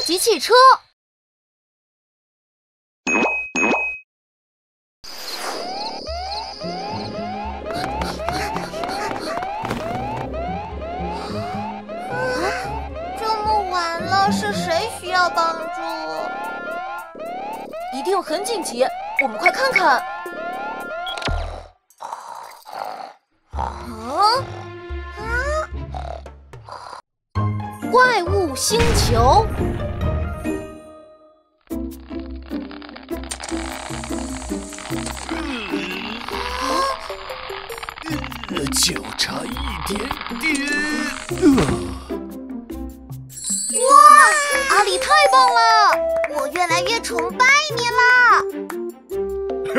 级汽车。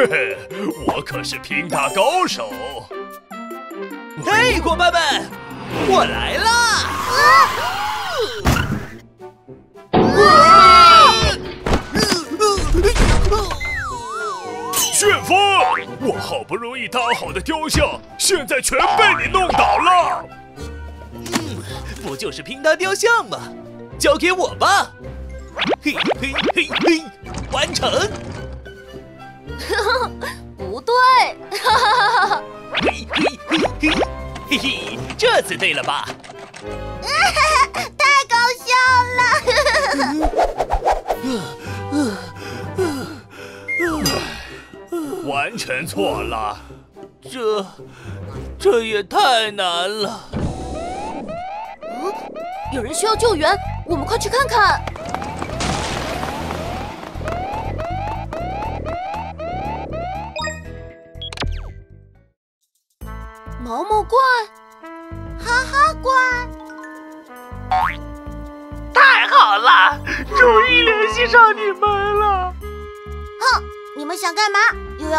嘿嘿，我可是拼搭高手。嘿，伙伴们，我来啦！旋风，我好不容易搭好的雕像，现在全被你弄倒了。嗯，不就是拼搭雕像吗？交给我吧。嘿嘿嘿嘿，完成。这次对了吧？太搞笑了！完全错了，这这也太难了。嗯，有人需要救援，我们快去看看。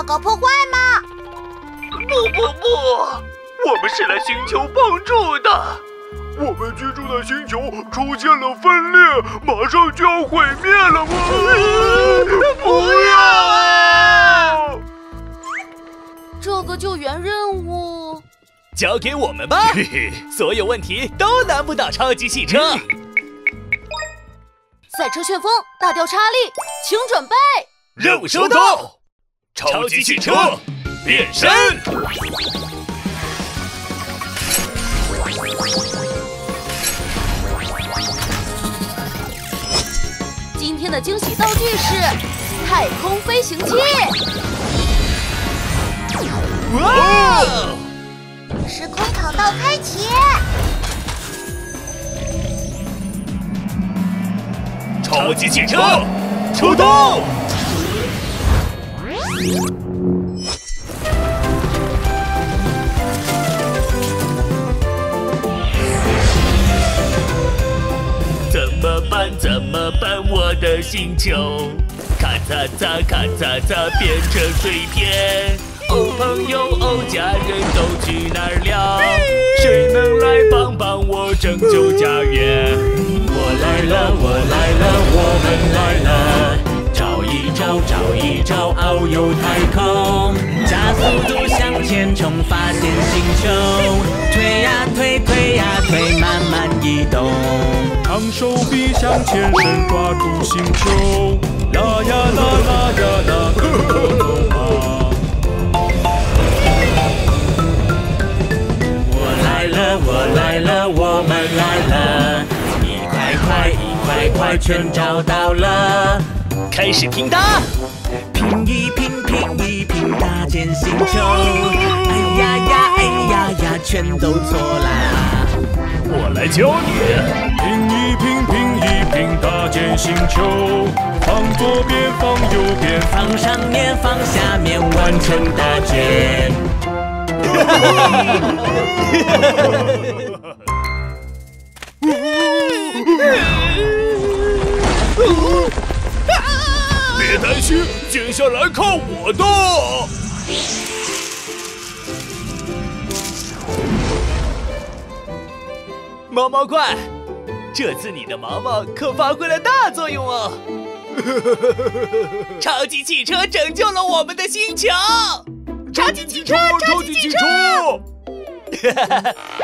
要搞破坏吗？不不不，我们是来寻求帮助的。我们居住的星球出现了分裂，马上就要毁灭了吗？不要啊！这个救援任务交给我们吧，所有问题都难不倒超级汽车。赛车旋风大调查力，请准备。任务收到，超级汽车变身。今天的惊喜道具是太空飞行器。哇！时空跑道开启，超级汽车出动！怎么办？怎么办？我的星球咔嚓嚓咔嚓嚓变成碎片。哦，朋友，哦，家人都去哪儿了？谁能来帮帮我拯救家园？我来了，我来了，我们来了！找一找，遨游太空，加速度向前冲，发现星球，推呀推，推呀推，慢慢移动。长手臂向前伸，抓住星球，啦呀啦啦呀啦，可可可啊！我来了，我来了，我们来了，一块块，一块块全找到了，开始拼搭，拼一拼，拼一拼，搭建星球。哎呀呀，哎呀呀，全都错啦！我来教你。拼一拼，拼一拼，搭建星球，放左边，放右边，放上面，放下面，完成搭建。别担心，接下来看我的。毛毛怪，这次你的毛毛可发挥了大作用哦！超级汽车拯救了我们的星球，超级汽车，超级汽车，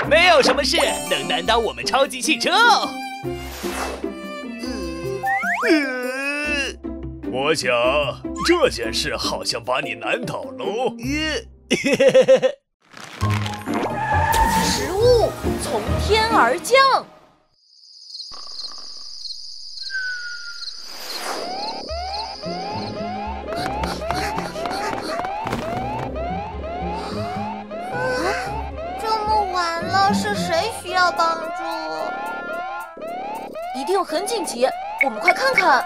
没有什么事能难倒我们超级汽车哦！我想这件事好像把你难倒喽。食物从天而降。这么晚了，是谁需要帮助？一定很紧急，我们快看看。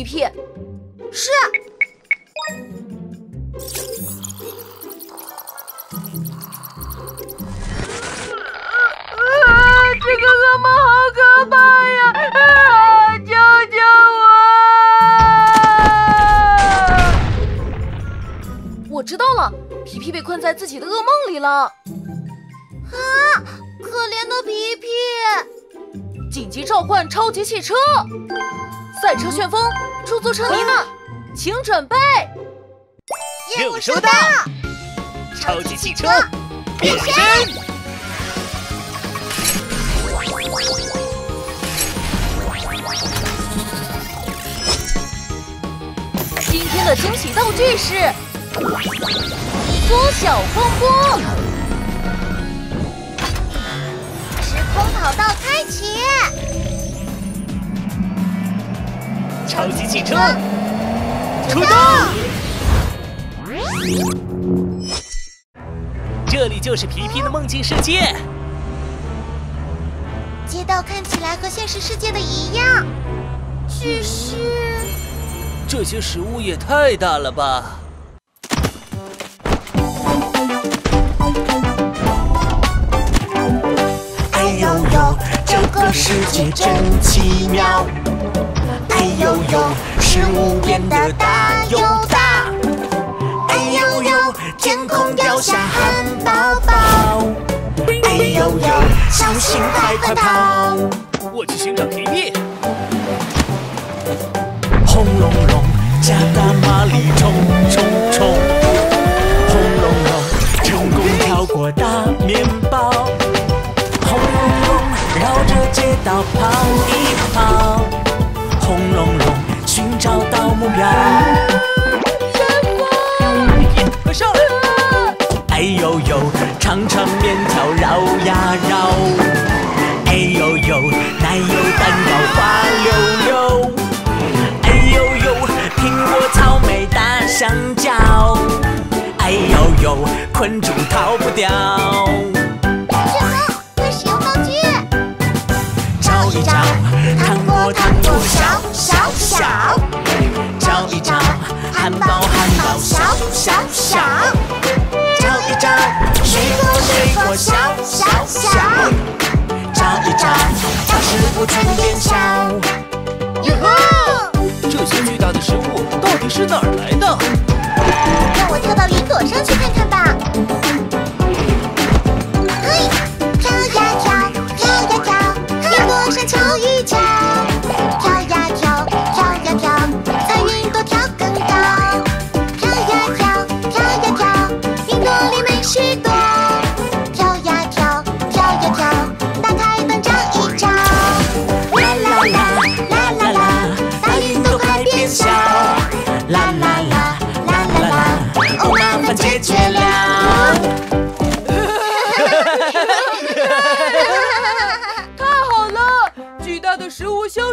皮皮。是。啊！这个噩梦好可怕呀！啊！救救我！我知道了，皮皮被困在自己的噩梦里了。啊！可怜的皮皮！紧急召唤超级汽车，赛车旋风，出租车妮娜，请准备。业务收到！超级汽车变身。今天的惊喜道具是缩小风波，时空跑道开启，超级汽车出动。这里就是皮皮的梦境世界，街道看起来和现实世界的一样，只是这些食物也太大了吧！哎呦呦，这个世界真奇妙！哎呦呦，食物变得大又大！哎呦呦，天空掉下汉堡包！哎呦呦，小心快快跑！我去寻找皮皮。轰隆隆，加大马力冲冲冲！轰隆隆，成功跳过大面包！轰隆隆，绕着街道跑一跑！轰隆隆，寻找到目标！快上来！哎呦呦，长长面条绕呀绕！哎呦呦，奶油蛋糕滑溜溜！哎呦呦，苹果、草莓、大香蕉！哎呦呦，困住逃不掉！小小小！找一找，水果水果小小小！找一找，把食物全变小！哟吼！这些巨大的食物到底是哪儿来的？让我跳到云朵上去看看吧。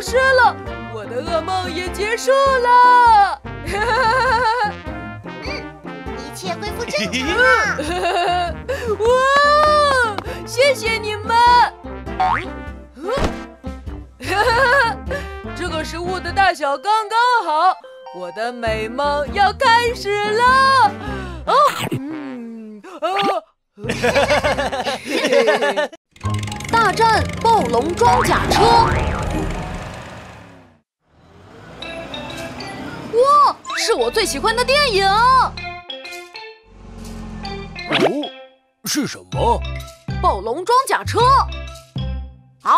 失了，我的噩梦也结束了。嗯一切恢复正常了。哇！谢谢你们。嗯，这个食物的大小刚刚好，我的美梦要开始了。哦，嗯，哦。大战暴龙装甲车！哇，是我最喜欢的电影。哦，是什么？暴龙装甲车。嗷！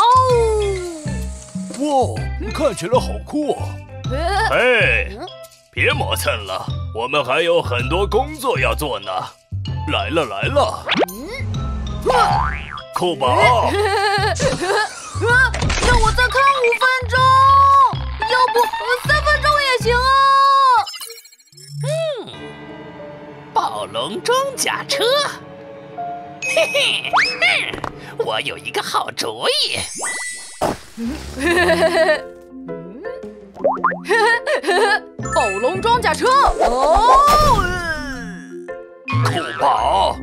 哇，看起来好酷啊！呃嘿嗯，别磨蹭了，我们还有很多工作要做呢。来了来了，酷宝，啊，让我再看五分钟，要不呃三分钟也行啊。暴龙装甲车，嘿嘿，哼，我有一个好主意。暴龙装甲车，哦，酷宝，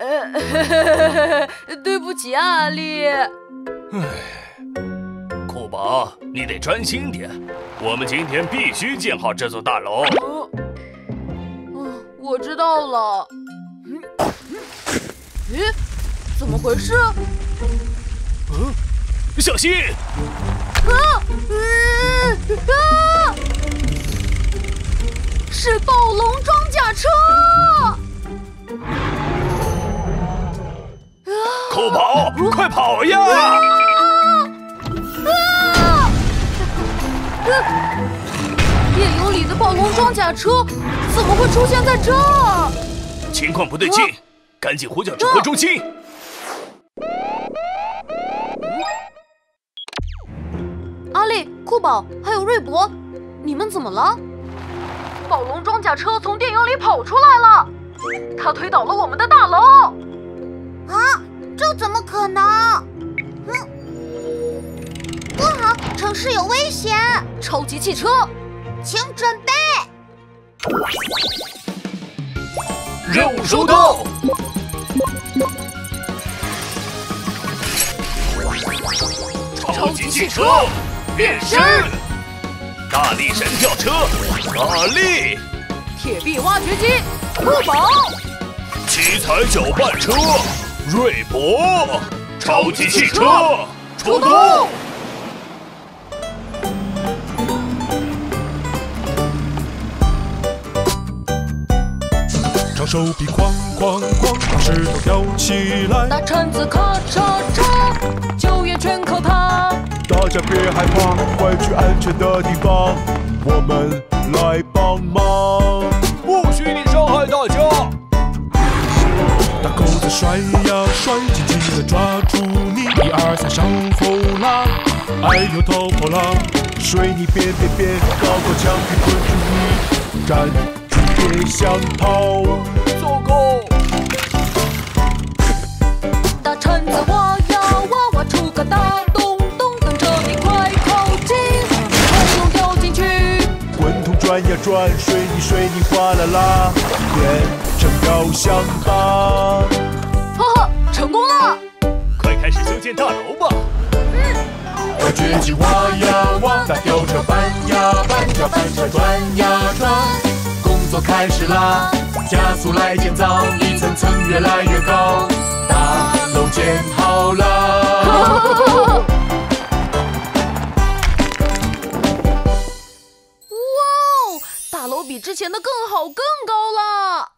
呃，对不起啊，阿丽。酷宝，你得专心点。我们今天必须建好这座大楼。呃，嗯，我知道了。嗯，咦，怎么回事？嗯小心！啊！嗯啊！是暴龙装甲车！快跑，快跑呀！啊！电影里的暴龙装甲车怎么会出现在这儿？情况不对劲，赶紧呼叫指挥中心。阿丽、酷宝还有瑞博，你们怎么了？暴龙装甲车从电影里跑出来了，它推倒了我们的大楼。啊，这怎么可能？嗯，不好，城市有危险，超级汽车，请准备。任务收到。超级汽车变身，大力神吊车，大力，铁臂挖掘机，酷宝，七彩搅拌车，瑞博，超级汽车出动。手臂哐哐哐，把石头挑起来，大铲子咔嚓嚓，救援全靠它。大家别害怕，快去安全的地方，我们来帮忙。不许你伤害大家！大狗子甩呀甩，紧紧的抓住你，一二三上后拉，哎呦逃跑啦！水泥变变变，高高墙壁困住你，站住别想逃。糟糕！大铲子挖呀挖，挖出个大洞洞，等着你快靠近，快用掉进去。滚筒转呀转，水泥水泥哗啦啦，变成雕像吧。哈哈，成功了！快开始修建大楼吧！挖掘机挖呀挖，大吊车搬呀搬，脚搬车转呀转，工作开始啦，加速来建造，一层层越来越高，大楼建好了。哇哦，大楼比之前的更好更高了。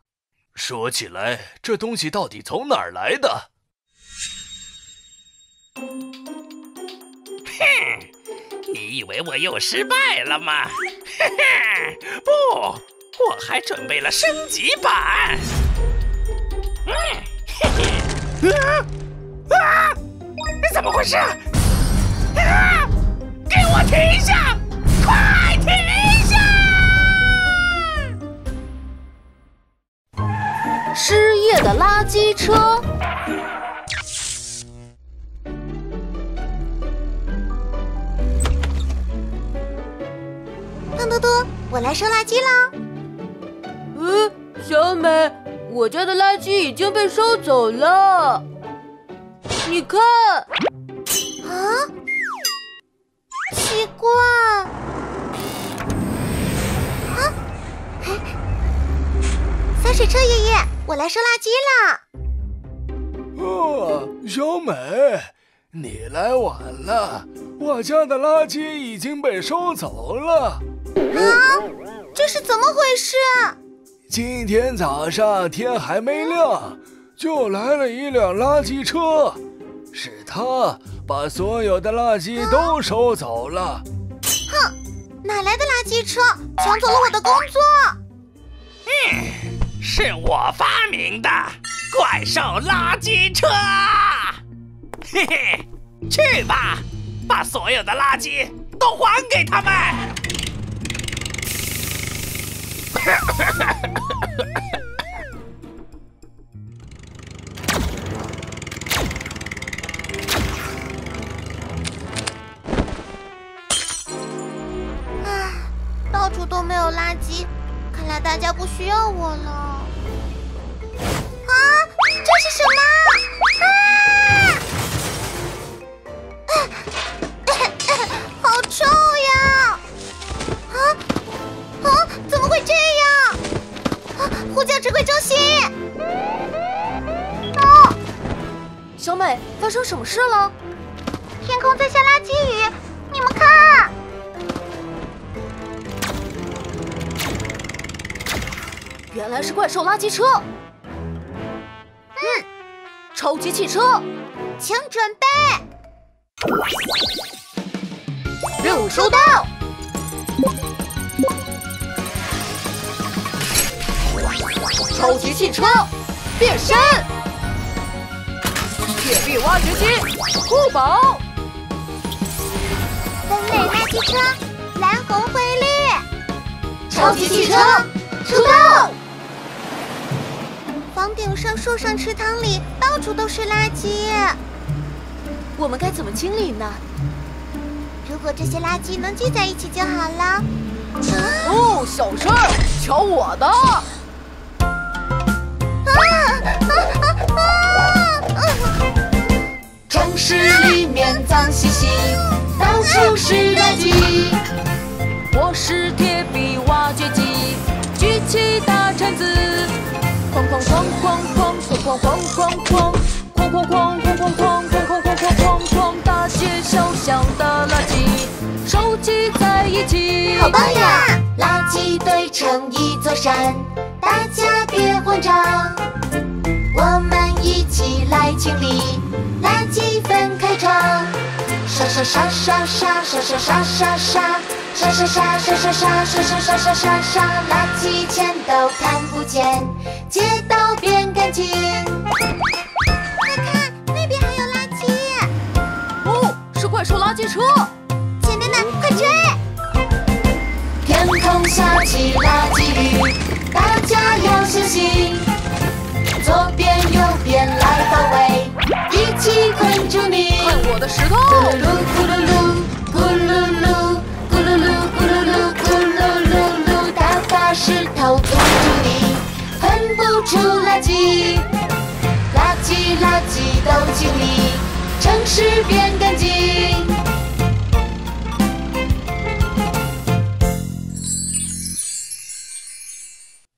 说起来，这东西到底从哪儿来的？哼你以为我又失败了吗？嘿嘿，不，我还准备了升级版。嗯，嘿嘿，啊啊！怎么回事？啊！给我停下！快停下！失业的垃圾车，胖嘟嘟，我来收垃圾啦。嗯，小美，我家的垃圾已经被收走了。你看，啊，奇怪。啊，嘿洒水车爷爷，我来收垃圾了。啊，小美，你来晚了，我家的垃圾已经被收走了。啊这是怎么回事？今天早上天还没亮，就来了一辆垃圾车，是他把所有的垃圾都收走了。哼哪来的垃圾车？抢走了我的工作！嗯是我发明的怪兽垃圾车。嘿嘿，去吧，把所有的垃圾都还给他们。唉，到处都没有垃圾，看来大家不需要我了。啊，这是什么？啊！好臭呼叫指挥中心！啊！小美，发生什么事了？天空在下垃圾雨，你们看！原来是怪兽垃圾车。嗯，超级汽车，请准备。任务收到。超级汽车变身，铁臂挖掘机酷宝，分类垃圾车，蓝红灰绿，超级汽车出动。房顶上、树上、池塘里，到处都是垃圾。我们该怎么清理呢？如果这些垃圾能聚在一起就好了。哦，小事儿，瞧我的！城市里面脏兮兮，到处是垃圾。我是铁臂挖掘机，举起大铲子，哐哐哐哐哐，哐哐哐哐哐，哐哐哐哐哐哐，哐哐哐哐哐哐，大街小巷的垃圾收集在一起。好棒呀！垃圾堆成一座山，大家别慌张，我们。一起来清理，垃圾分开装。刷刷刷刷刷刷刷刷刷刷。刷刷刷刷刷刷刷刷刷刷刷刷，垃圾全都看不见，街道变干净。快看，那边还有垃圾！哦，是怪兽垃圾车！前面的，快追！天空下起垃圾雨，大家要小心，左边右边来包围，一起困住你。看我的石头！咕噜咕噜噜，咕噜噜。咕噜噜，咕噜噜，咕噜噜噜，大把石头堵住你，喷不出垃圾，垃圾垃圾都清理，城市变干净。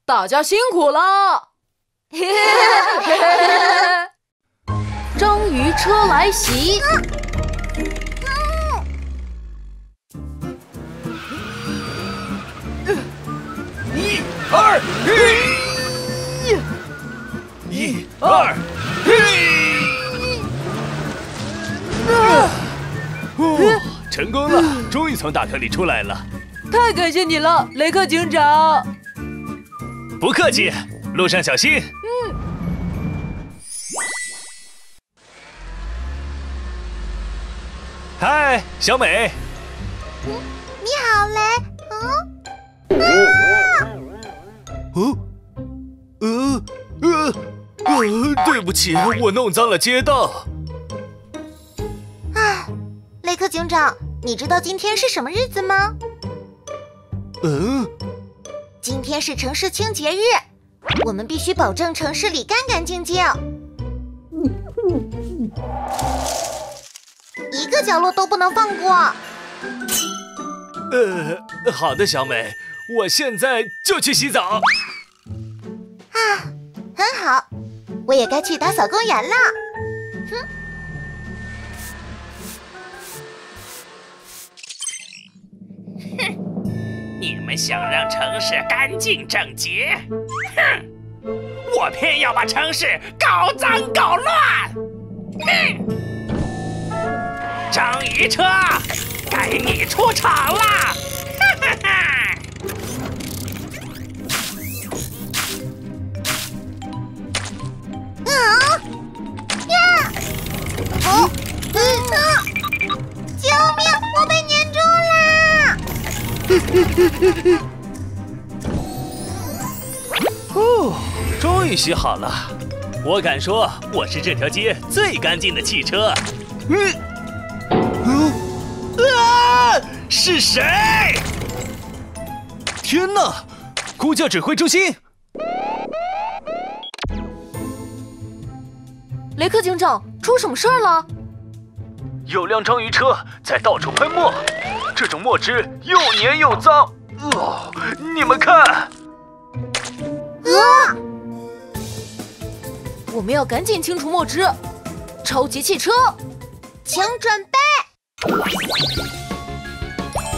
大家辛苦了！章鱼车来袭！一二嘿，一二嘿，哦，成功了，终于从大坑里出来了。太感谢你了，雷克警长。不客气，路上小心。小美。嗯，你好，嘞。嗯。哦，呃呃呃，对不起，我弄脏了街道。哎，雷克警长，你知道今天是什么日子吗？嗯，今天是城市清洁日，我们必须保证城市里干干净净，一个角落都不能放过。呃，好的，小美，我现在就去洗澡。啊，很好，我也该去打扫公园了。哼！哼！你们想让城市干净整洁？哼！我偏要把城市搞脏搞乱！哼！章鱼车，该你出场啦！哈哈哈！啊呀！哦，嗯啊！救命！我被粘住啦！哦，终于洗好了。我敢说，我是这条街最干净的汽车。嗯，嗯，是谁？天哪！呼叫指挥中心！雷克警长，出什么事儿了？有辆章鱼车在到处喷墨，这种墨汁又黏又脏。哦，你们看！啊！我们要赶紧清除墨汁。超级汽车，请准备。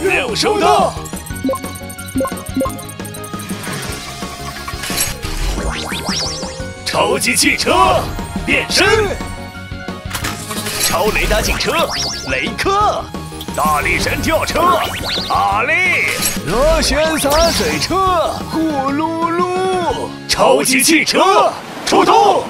任务收到。超级汽车变身，超雷达警车雷克，大力神吊车阿力，螺旋洒水车呼噜噜，超级汽车出动。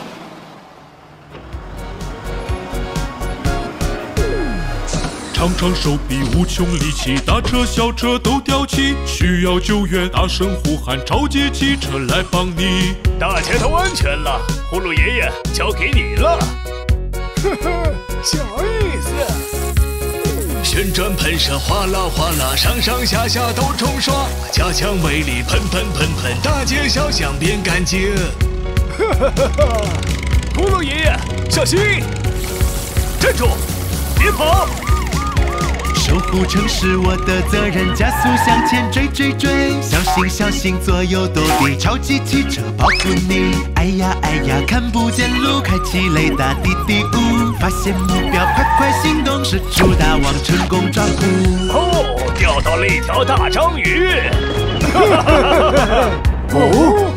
长长手臂，无穷力气，大车小车都吊起，需要救援，大声呼喊，超级汽车来帮你。大家都安全了，葫芦爷爷交给你了。呵呵，小意思。旋转喷射，哗啦哗啦，上上下下都冲刷，加强威力，喷喷喷喷，大街小巷变干净。哈哈哈哈！葫芦爷爷，小心！站住，别跑！守护城市我的责任，加速向前追追追，小心小心左右躲避，超级汽车保护你。哎呀哎呀，看不见路，开启雷达滴滴呜，发现目标，快快行动，使出大网，成功抓捕。哦，钓到了一条大章鱼！哦，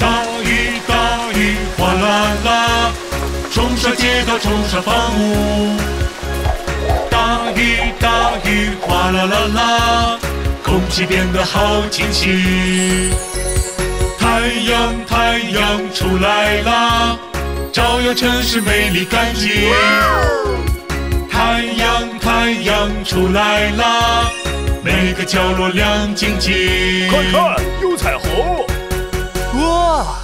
大鱼大鱼哗啦啦，冲刷街道，冲刷房屋。雨哗啦啦啦，空气变得好清新。太阳太阳出来啦，照耀城市美丽干净。太阳太阳出来啦，每个角落亮晶晶。快看，有彩虹！哇！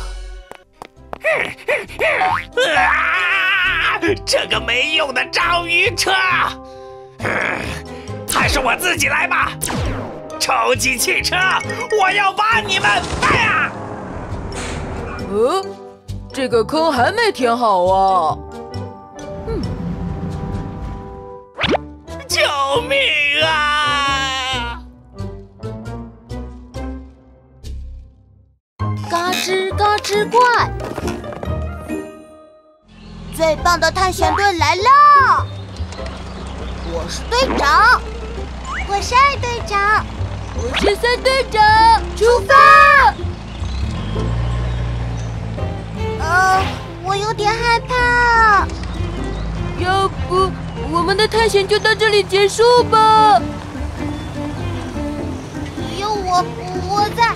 啊！这个没用的章鱼车！还是我自己来吧，超级汽车，我要把你们哎呀！呃，这个坑还没填好啊！嗯，救命啊！嘎吱嘎吱怪，最棒的探险队来了！我是队长，我是二队长，我是三队长，出发！呃，我有点害怕。要不我们的探险就到这里结束吧？有我，我在，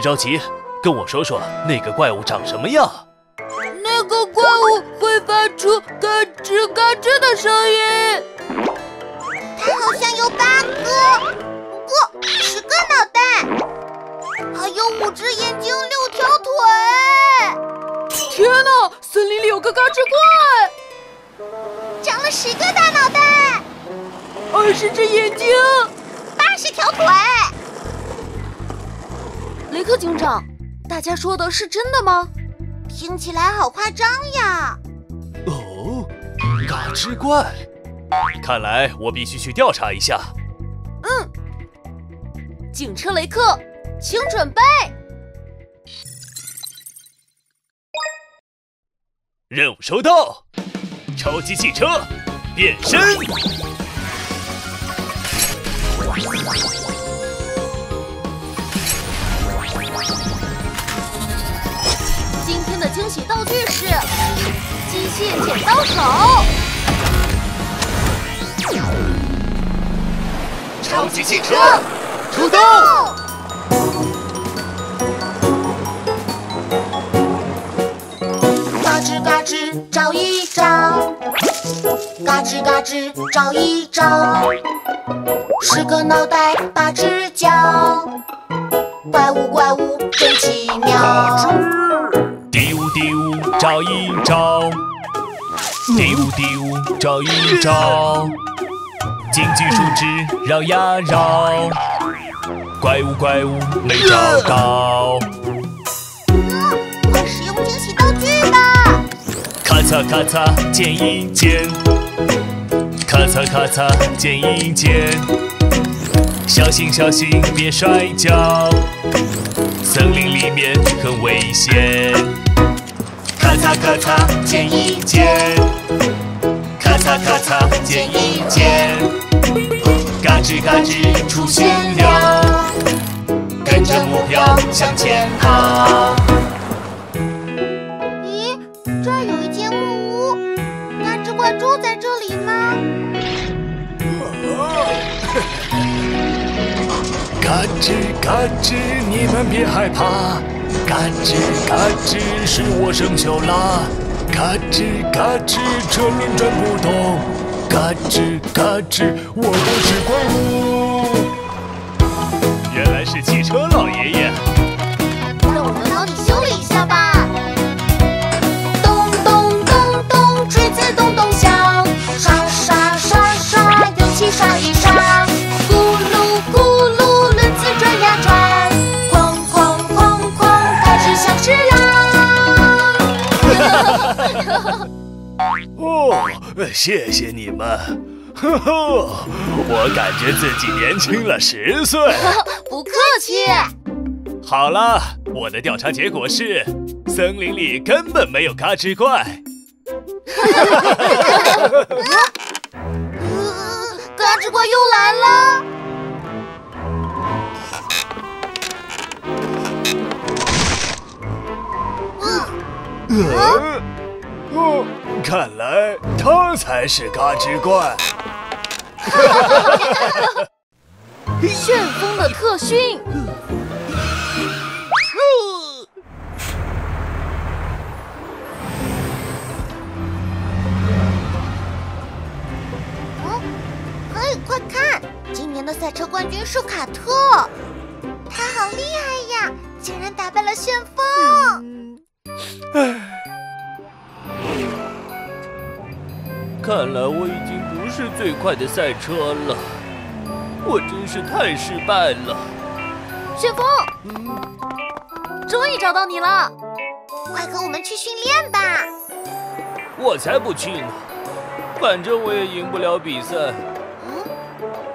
别着急，跟我说说那个怪物长什么样。的是真的吗？听起来好夸张呀！哦，嘎吱怪，看来我必须去调查一下。嗯警车雷克，请准备。任务收到，超级汽车变身。的惊喜道具是机械剪刀手。超级汽车出动！嘎吱嘎吱找一找，嘎吱嘎吱找一找，十个脑袋八只脚，怪物怪物真奇妙。找一找，第五第五找一找，京剧树枝绕呀绕，怪物怪物没找到，快使用惊喜道具吧！咔嚓咔嚓剪一剪，咔嚓咔嚓剪一剪，小心小心别摔跤，森林里面很危险。咔嚓咔嚓剪一剪，咔嚓咔嚓剪一剪，嘎吱嘎吱出现了，跟着目标向前跑。咦，这有一间木屋，那只怪住在这里吗？嘎吱嘎吱，你们别害怕，嘎吱嘎吱是我生锈啦，嘎吱嘎吱车轮转不动，嘎吱嘎吱我不是怪物。原来是汽车老爷爷。谢谢你们，呵呵，我感觉自己年轻了十岁。不客气。好了，我的调查结果是，森林里根本没有嘎吱怪。呃嘎吱怪又来了。看来他才是嘎吱怪。旋风的特训，嘿，快看，今年的赛车冠军是卡特，他好厉害呀，竟然打败了旋风。看来我已经不是最快的赛车了，我真是太失败了。旋风，终于找到你了。快和我们去训练吧！我才不去呢，反正我也赢不了比赛。嗯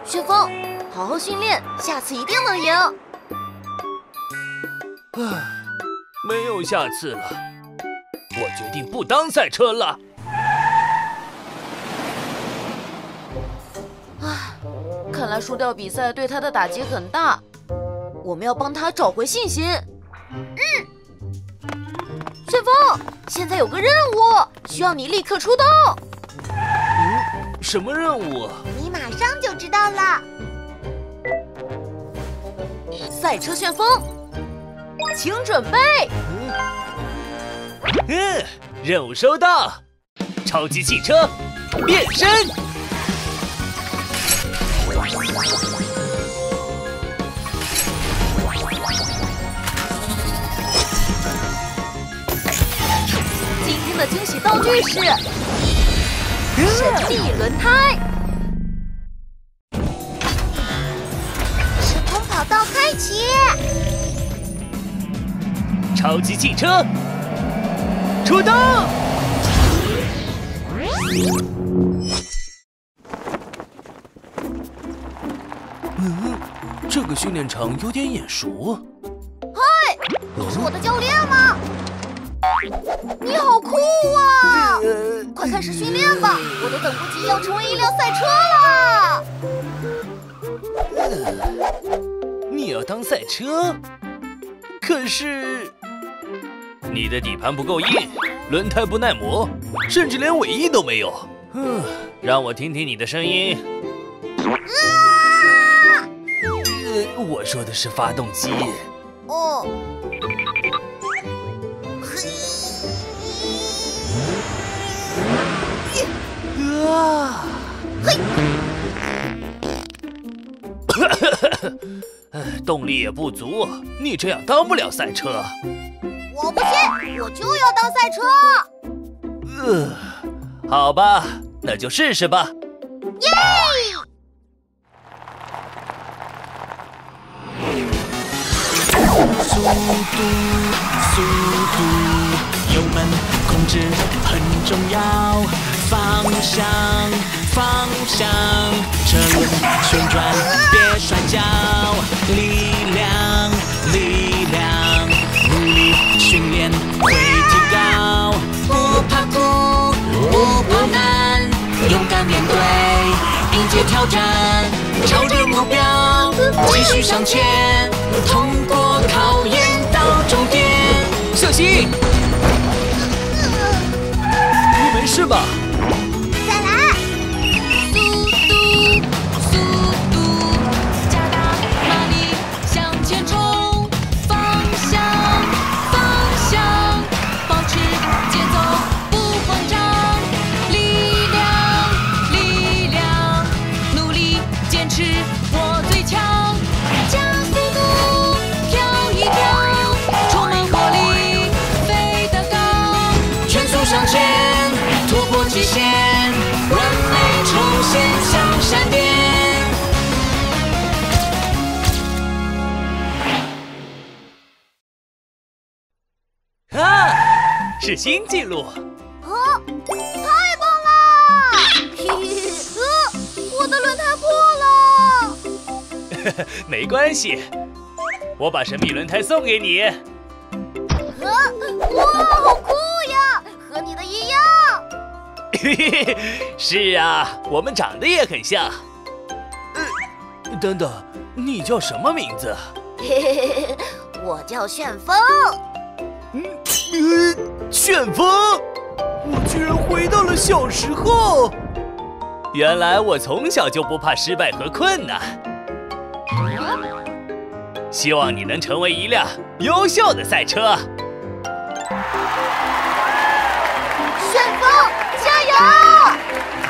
旋风，好好训练，下次一定能赢。唉，没有下次了，我决定不当赛车了。看来输掉比赛对他的打击很大，我们要帮他找回信心。嗯，旋风，现在有个任务，需要你立刻出动。嗯什么任务？你马上就知道了。赛车旋风，请准备。嗯，任务收到，超级汽车变身。道具是神秘轮胎。时空跑道开启。超级汽车。出动。嗯这个训练场有点眼熟。嗨你是我的教练。你好酷啊！快开始训练吧，我都等不及要成为一辆赛车了。你要当赛车？可是你的底盘不够硬，轮胎不耐磨，甚至连尾翼都没有。嗯，让我听听你的声音。啊呃，我说的是发动机。哦。啊！嘿！动力也不足，你这样当不了赛车。我不信，我就要当赛车。呃，好吧，那就试试吧。耶！速度，速度，油门控制很重要。方向，方向，车轮旋转，别摔跤。力量，力量，努力训练会提高。不怕苦，不怕难，勇敢面对，迎接挑战，朝着目标继续向前，通过考验到终点。小心！你没事吧？新纪录！啊，太棒了！嘿嘿，呃，我的轮胎破了。没关系，我把神秘轮胎送给你。啊，哇，好酷呀，和你的一样。嘿嘿，是啊，我们长得也很像。呃，等等，你叫什么名字？嘿嘿嘿，我叫旋风。旋风，我居然回到了小时候。原来我从小就不怕失败和困难。希望你能成为一辆优秀的赛车。旋风，加油！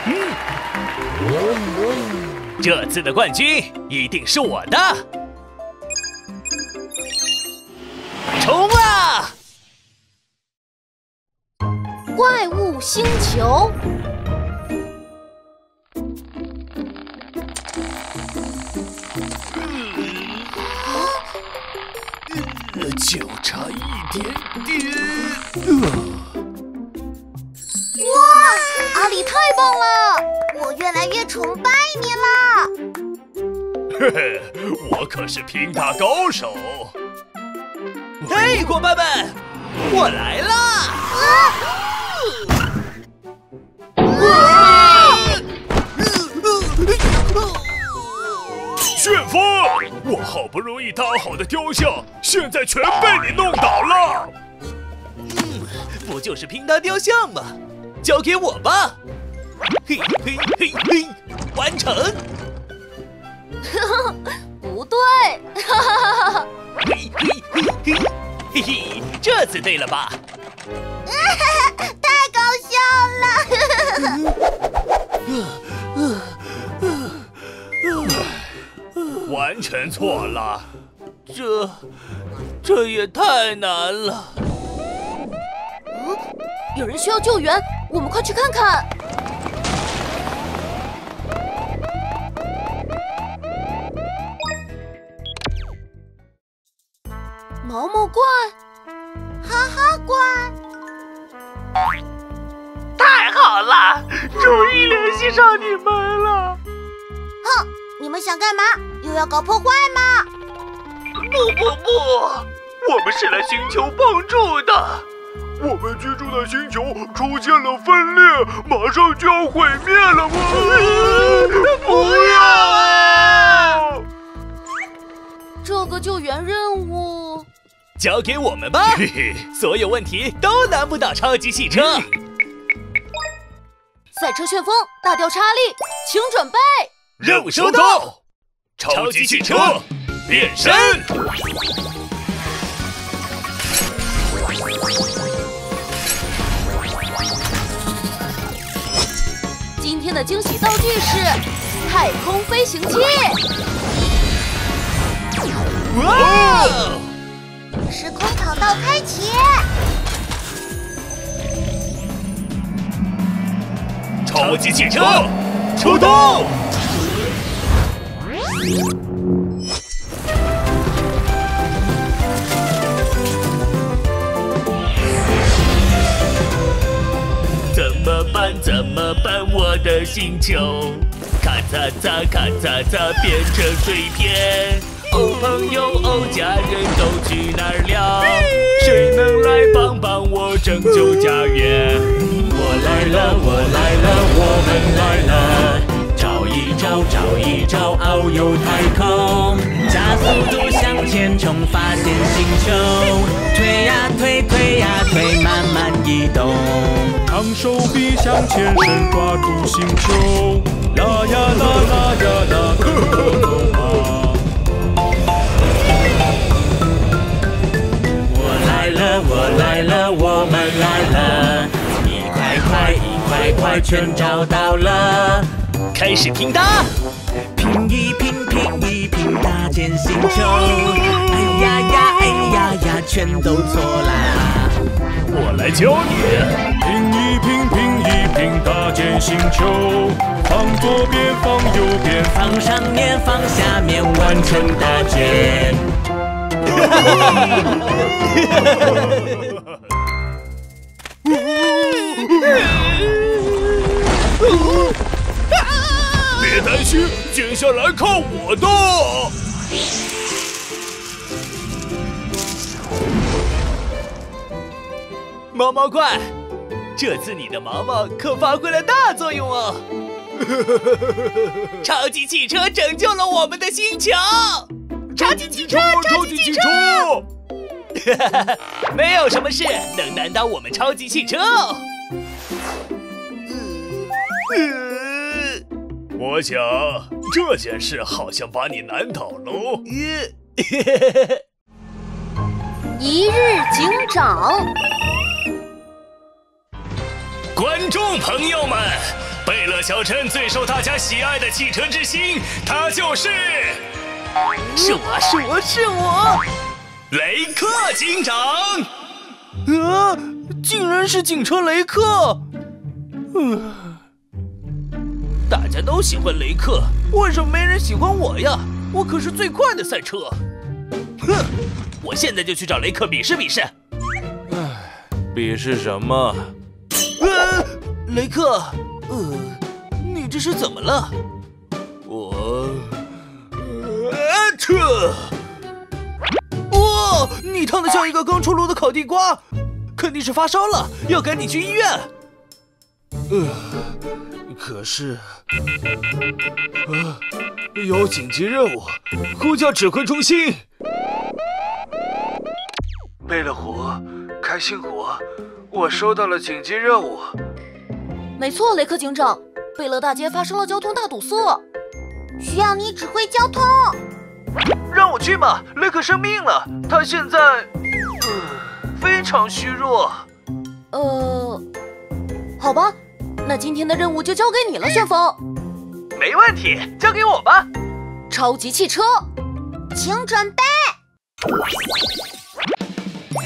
嗯，这次的冠军一定是我的。冲啊！星球，就差一点点。哇，阿里太棒了！我越来越崇拜你了。嘿嘿，我可是平塔高手。嘿，伙伴们，我来啦！旋我好不容易搭好的雕像，现在全被你弄倒了。嗯，不就是拼搭雕像吗？交给我吧。嘿嘿嘿嘿，完成。不对。嘿嘿嘿嘿，嘿嘿，这次对了吧？太搞笑全错了。这这也太难了。有人需要救援我们快去看看。毛毛怪哈哈怪。太好了终于联系上你们了。哼你们想干嘛？又要搞破坏吗？不不不，我们是来寻求帮助的。我们居住的星球出现了分裂，马上就要毁灭了吗？不要啊！这个救援任务，交给我们吧，所有问题都难不倒超级汽车。赛车旋风大调查力，请准备。任务收到，超级汽车变身。今天的惊喜道具是太空飞行器。哇！时空跑道开启，超级汽车出动！怎么办？怎么办？我的星球，咔嚓嚓，咔嚓嚓，变成碎片。哦，朋友，哦，家人都去哪儿了？谁能来帮帮我拯救家园？我来了，我来了，我们来了。找一找，一找，遨游太空，加速度向前冲，发现星球。推呀推，推呀推，慢慢移动。长手臂向前伸，抓住星球，啦呀啦啦呀啦，可可可啊！我来了，我来了，我们来了。一块块，一块块，全找到了。开始拼搭，拼一拼，拼一拼，搭建星球。哎呀呀，哎呀呀，全都错啦。我来教你。拼一拼，拼一拼，搭建星球，放左边，放右边，放上面，放下面，完成搭建。别 担心，接下来看我的。毛毛怪，这次你的毛毛可发挥了大作用哦！超级汽车拯救了我们的星球，超级汽车，超级汽车！没有什么事能难倒我们超级汽车哦。我想这件事好像把你难倒喽。一 日警长，观众朋友们，贝勒小镇最受大家喜爱的汽车之星，它就是是我是我是我！雷克警长。啊，竟然是警车雷克！嗯，都喜欢雷克，为什么没人喜欢我呀？我可是最快的赛车！哼，我现在就去找雷克比试比试。比试什么？呃，雷克，呃，你这是怎么了？我，呃，特，哇，你烫的像一个刚出炉的烤地瓜，肯定是发烧了，要赶紧去医院。呃，可是，呃，有紧急任务，呼叫指挥中心。贝勒虎，开心虎，我收到了紧急任务。没错，雷克警长，贝勒大街发生了交通大堵塞，需要你指挥交通。让我去吧，雷克生病了，他现在，呃，非常虚弱。呃，好吧，那今天的任务就交给你了，旋风。没问题，交给我吧。超级汽车，请准备。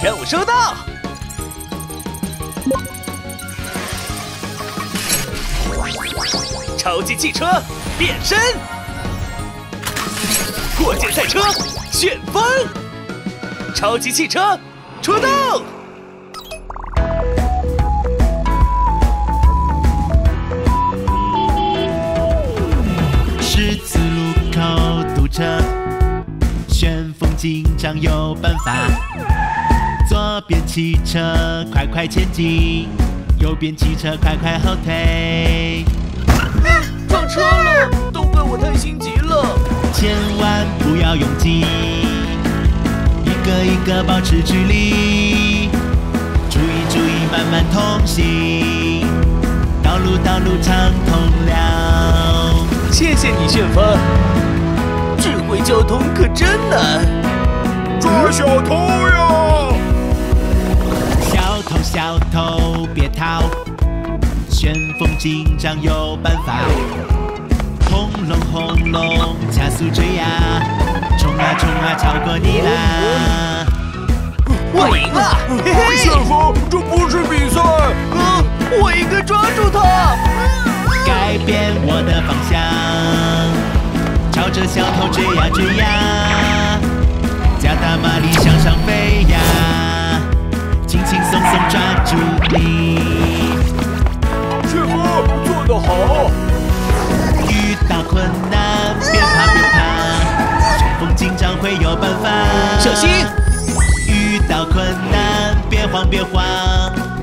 任务收到。超级汽车变身，过界赛车旋风，超级汽车出动。长有办法。左边汽车快快前进，右边汽车快快后退。撞车了，都怪我太心急了。千万不要拥挤，一个一个保持距离。注意注意，慢慢通行，道路道路畅通了。谢谢你，旋风。智慧交通可真难。抓小偷呀！小偷小偷别逃，旋风警长有办法。轰隆轰隆，加速追呀，冲啊冲啊，超过你啦！我赢了，嘿嘿！旋风，这不是比赛，嗯，我应该抓住他。改变我的方向，朝着小偷追呀追呀，加大马力向上飞呀，轻轻松松抓住你。师傅做得好。遇到困难别怕别怕，旋风警长会有办法。小心！遇到困难别慌别慌，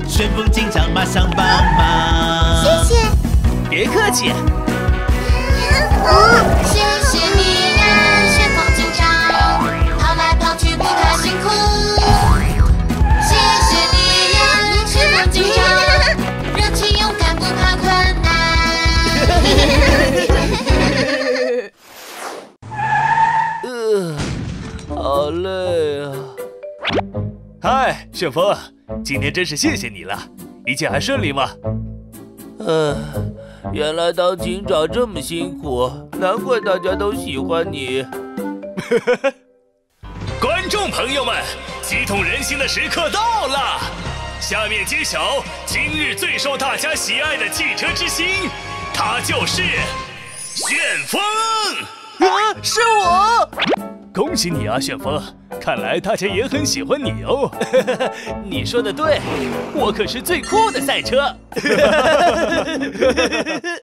旋风警长马上帮忙。谢谢，别客气。哦，旋风，今天真是谢谢你了，一切还顺利吗？呃，原来当警长这么辛苦，难怪大家都喜欢你。观众朋友们，激动人心的时刻到了，下面揭晓今日最受大家喜爱的汽车之星，它就是旋风。啊，是我！恭喜你啊，旋风！看来大家也很喜欢你哦。你说的对，我可是最酷的赛车。